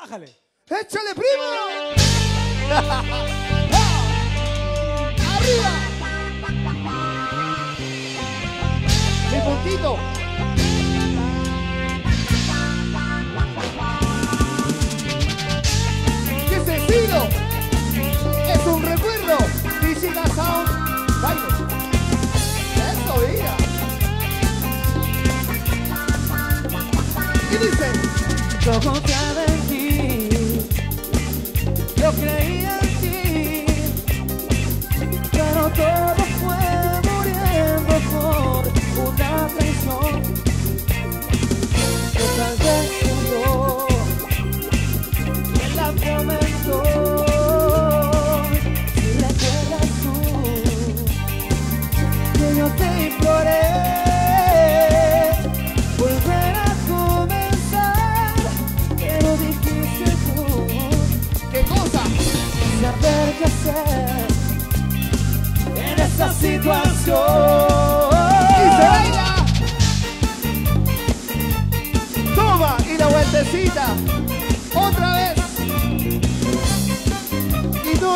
Ájale. ¡Échale, primo! ¡Arriba! Mi puntito. ¡Qué sencillo! Es un recuerdo. Física Sound Baile. Eso, mira. Y dice. Yo confiaba en yo creía en ti, pero todo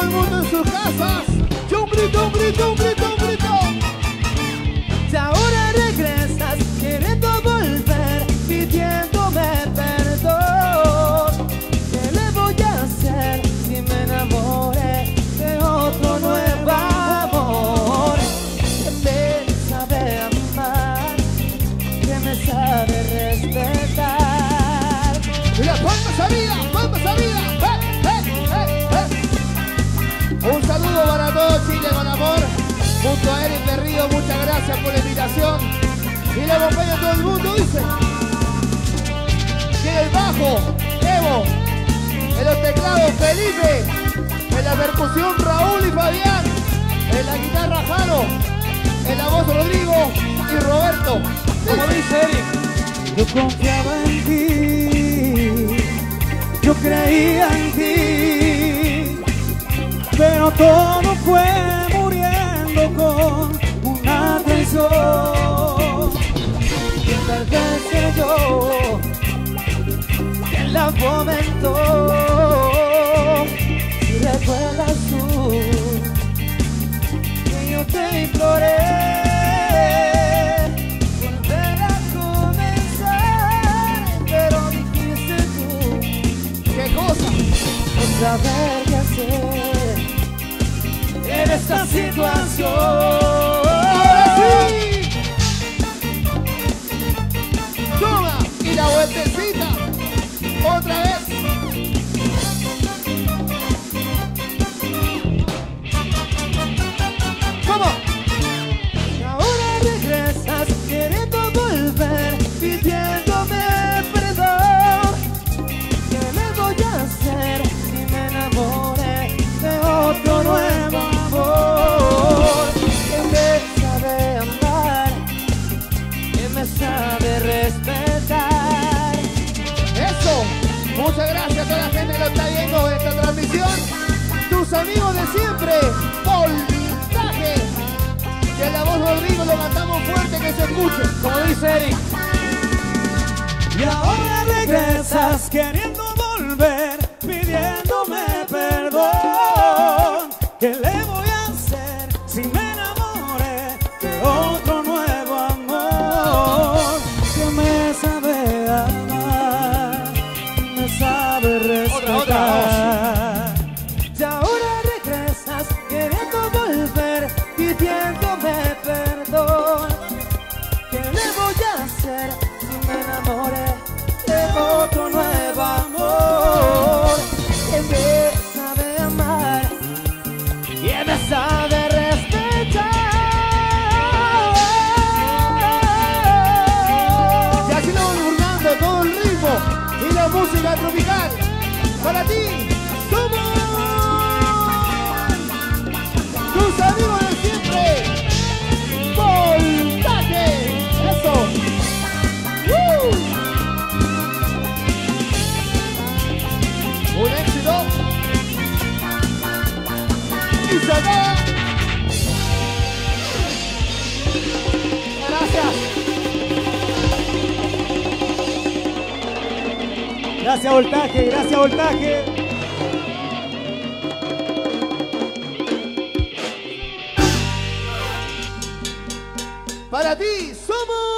Y todo el mundo en sus casas. Y por la invitación. Y le acompaña a todo el mundo, dice. Y en el bajo, Evo. En los teclados, Felipe. En la percusión, Raúl y Fabián. En la guitarra, Jaro. En la voz, Rodrigo y Roberto. Como dice Eric. Yo confiaba en ti, yo creía en ti, pero todo fue una traición. Y tal vez que yo, quien la fomentó, si recuerdas tú, que yo te imploré. Saber qué hacer en esta situación. Otra vez. ¿Cómo? Y ahora regresas queriendo volver, pidiéndome perdón. ¿Qué le voy a hacer si me enamoré de otro nuevo amor? Que me sabe amar, que me sabe respetar. Muchas gracias a toda la gente que lo está viendo en esta transmisión. Tus amigos de siempre. Voltaje. Que la voz Rodrigo lo cantamos fuerte que se escuche. Como dice Eric. Y ahora regresas queriendo Gracias. Voltaje, gracias, Voltaje. Para ti somos.